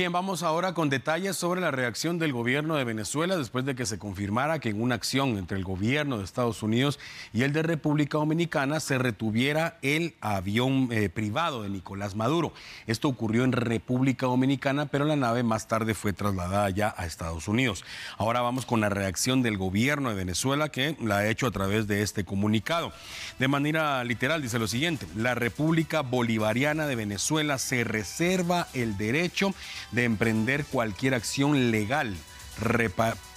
Bien, vamos ahora con detalles sobre la reacción del gobierno de Venezuela después de que se confirmara que en una acción entre el gobierno de Estados Unidos y el de República Dominicana se retuviera el avión eh, privado de Nicolás Maduro. Esto ocurrió en República Dominicana, pero la nave más tarde fue trasladada ya a Estados Unidos. Ahora vamos con la reacción del gobierno de Venezuela que la ha hecho a través de este comunicado. De manera literal dice lo siguiente, la República Bolivariana de Venezuela se reserva el derecho de emprender cualquier acción legal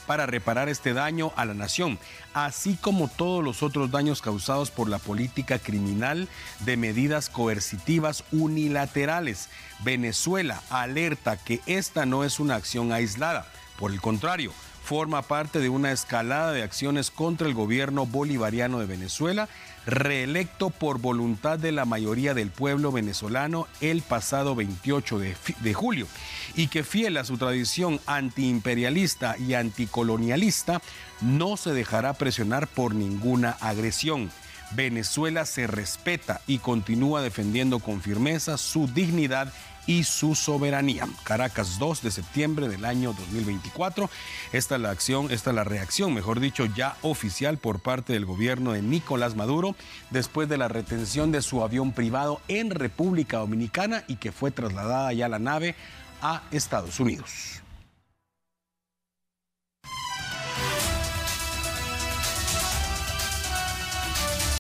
para reparar este daño a la nación, así como todos los otros daños causados por la política criminal de medidas coercitivas unilaterales. Venezuela alerta que esta no es una acción aislada, por el contrario, forma parte de una escalada de acciones contra el gobierno bolivariano de Venezuela, reelecto por voluntad de la mayoría del pueblo venezolano el pasado 28 de, julio, y que fiel a su tradición antiimperialista y anticolonialista, no se dejará presionar por ninguna agresión. Venezuela se respeta y continúa defendiendo con firmeza su dignidad y su soberanía. Caracas 2 de septiembre del año 2024. Esta es la acción, esta es la reacción, mejor dicho, ya oficial por parte del gobierno de Nicolás Maduro después de la retención de su avión privado en República Dominicana y que fue trasladada ya la nave a Estados Unidos.